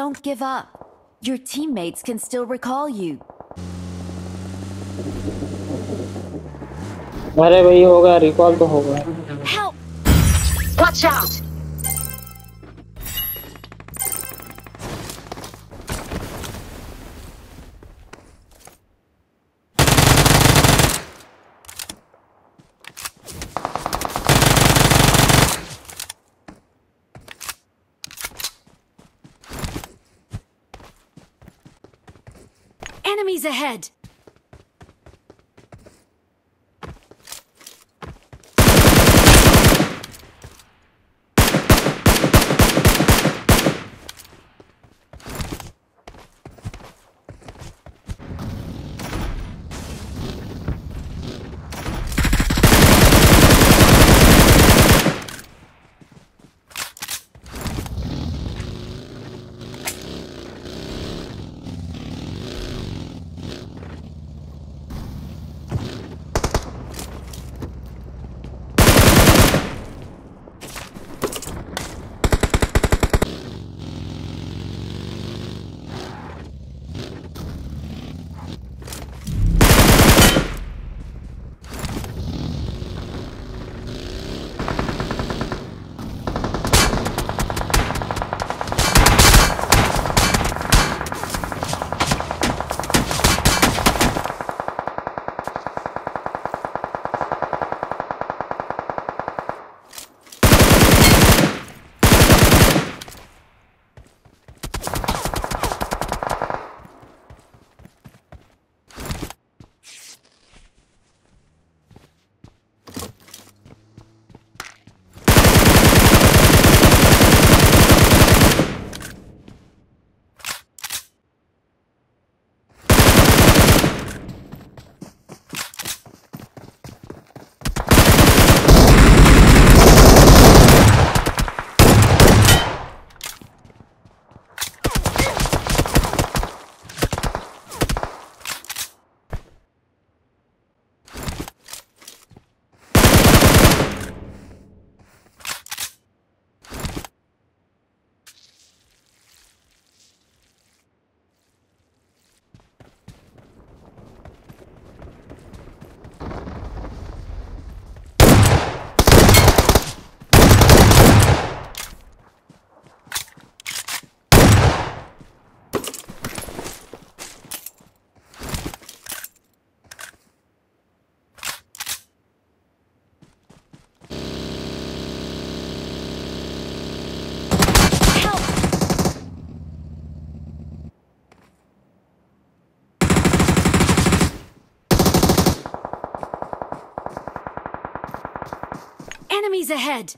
Don't give up. Your teammates can still recall you. अरे भाई होगा रिकॉल तो होगा Help! Watch out! Enemies ahead! Enemies ahead!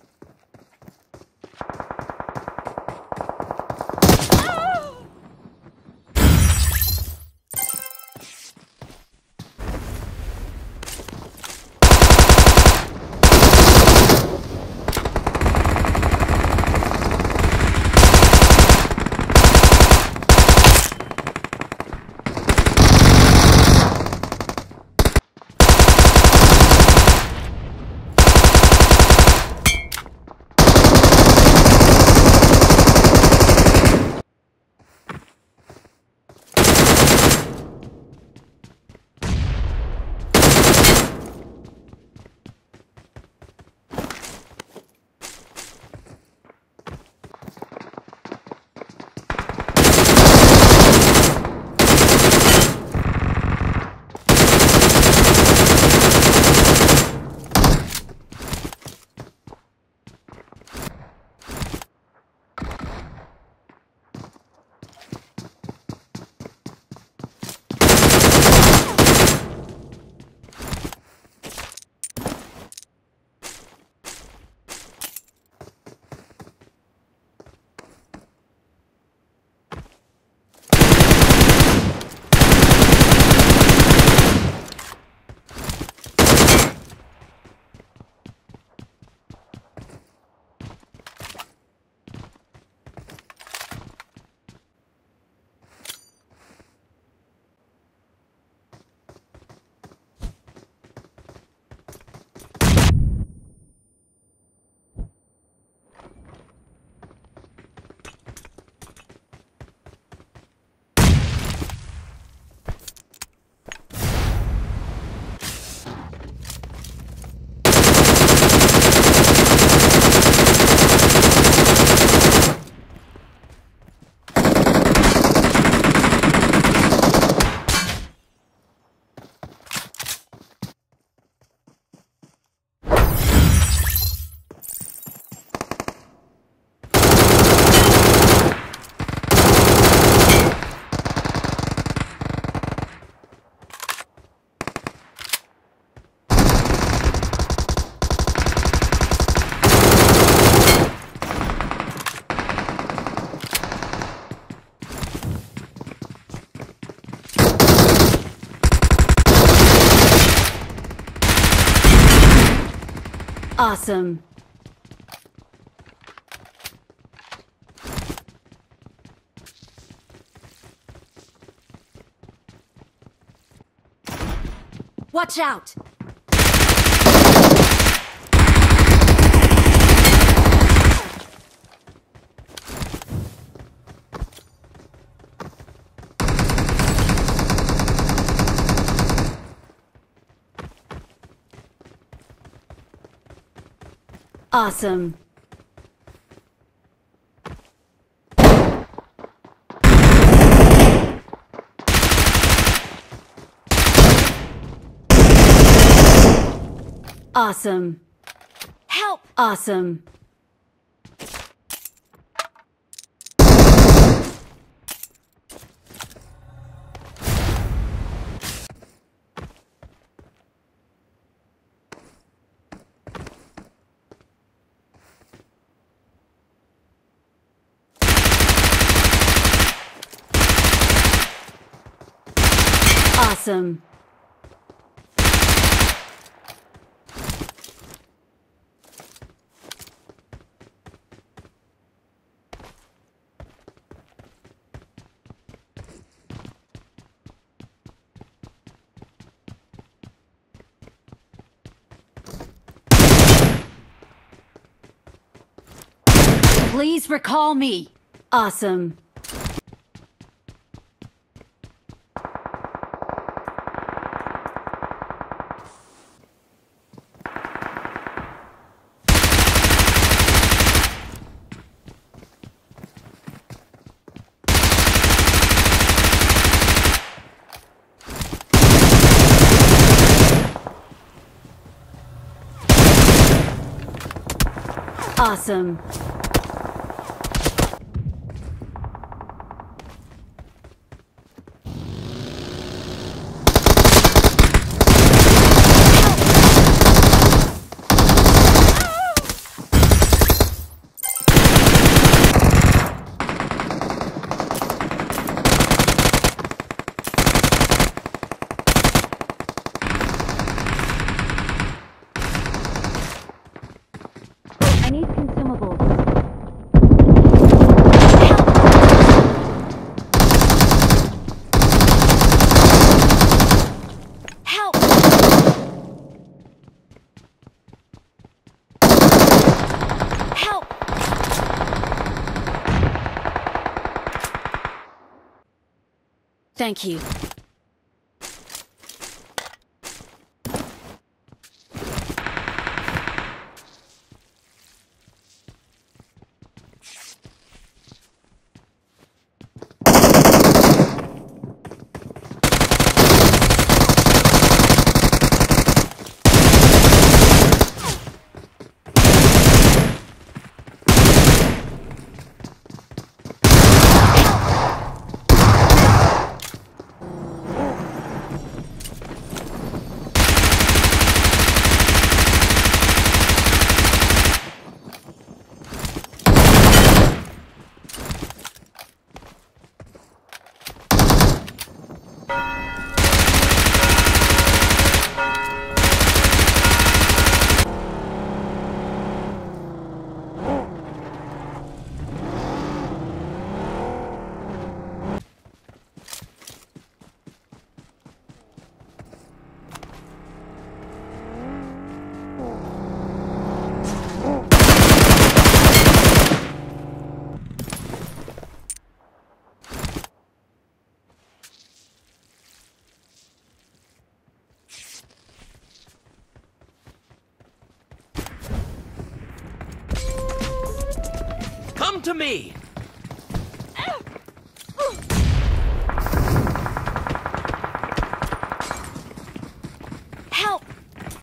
Awesome. Watch out! Awesome. Awesome. Help! Awesome. Awesome. Please recall me. Awesome. Awesome. I need consumables. Help! Help! Thank you. To me!